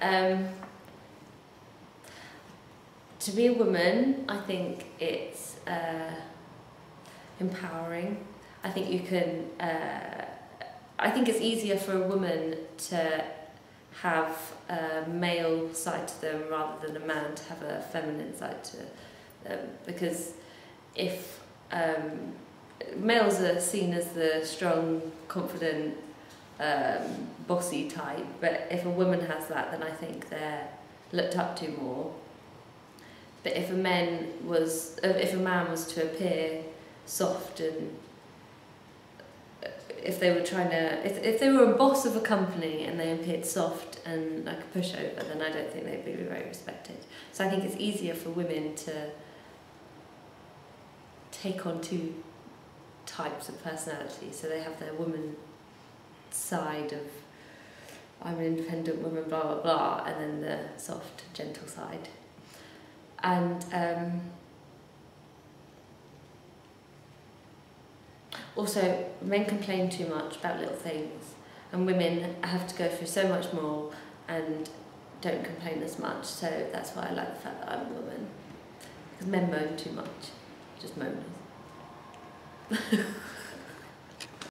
Um, to be a woman, I think it's uh, empowering. I think you can. Uh, I think it's easier for a woman to have a male side to them rather than a man to have a feminine side to them because if um, males are seen as the strong, confident, um, bossy type, but if a woman has that, then I think they're looked up to more. But if a man was, uh, if a man was to appear soft and uh, if they were trying to, if, if they were a boss of a company and they appeared soft and like a pushover, then I don't think they'd be very respected. So I think it's easier for women to take on two types of personality. So they have their woman side of I'm an independent woman, blah blah blah, and then the soft, gentle side. And um, also, men complain too much about little things, and women have to go through so much more and don't complain as much. So that's why I like the fact that I'm a woman, because men moan too much, just moaners.